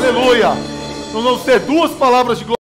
Aleluia. Não vamos ter duas palavras de glória.